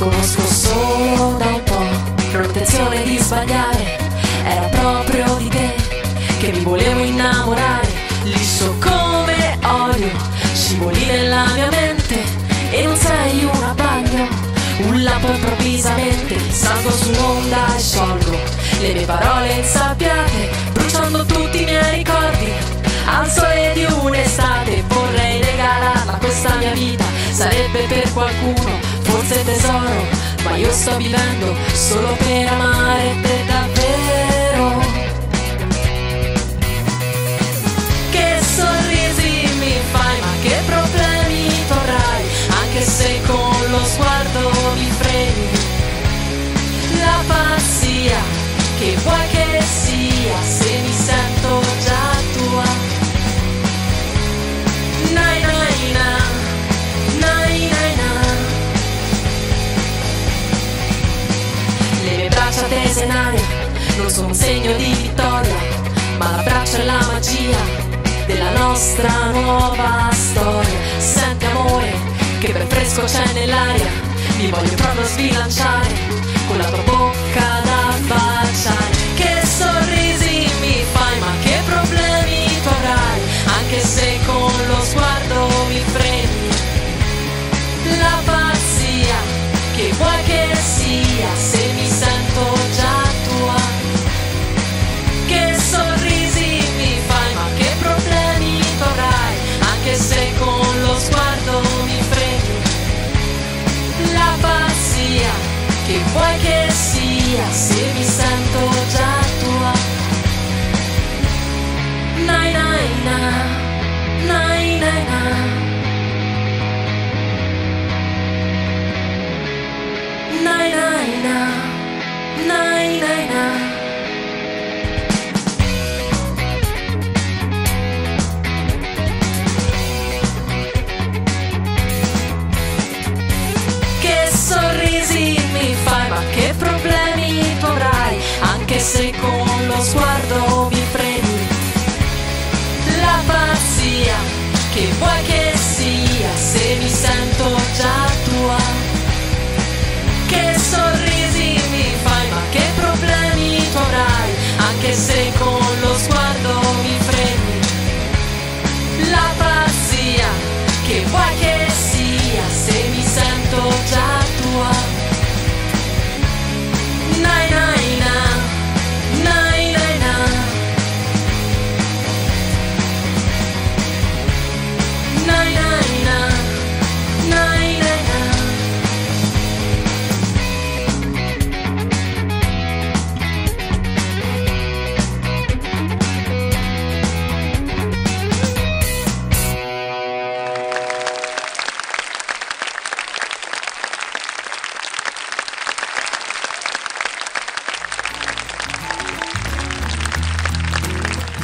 conosco solo da un po', non ho intenzione di sbagliare, era proprio di te che mi volevo innamorare, liscio come olio, scivoli nella mia mente e non sei un abbaglio, un lampo improvvisamente, salgo su un'onda e sciolgo le mie parole insabbiate, bruciando tutti i miei ricordi, al sole di un'estate. Vorrei regalarla questa mia vita, sarebbe per qualcuno forse tesoro, ma io sto vivendo solo per amare te davvero. Che sorrisi mi fai, ma che problemi avrai, anche se con lo sguardo mi freni. La pazzia che vuoi che sia, tese in aria non sono un segno di vittoria, ma l'abbraccio è la magia della nostra nuova storia. Senti amore, che bel fresco c'è nell'aria, mi voglio proprio sbilanciare con la tua bocca da baciare. Che sorrisi mi fai, ma che problemi tu avrai, anche se con lo sguardo mi freni la pazzia che vuoi se con lo sguardo che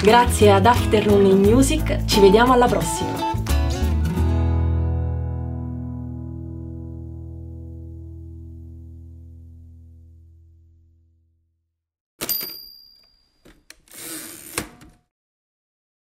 Grazie ad Afternoon in Music, ci vediamo alla prossima.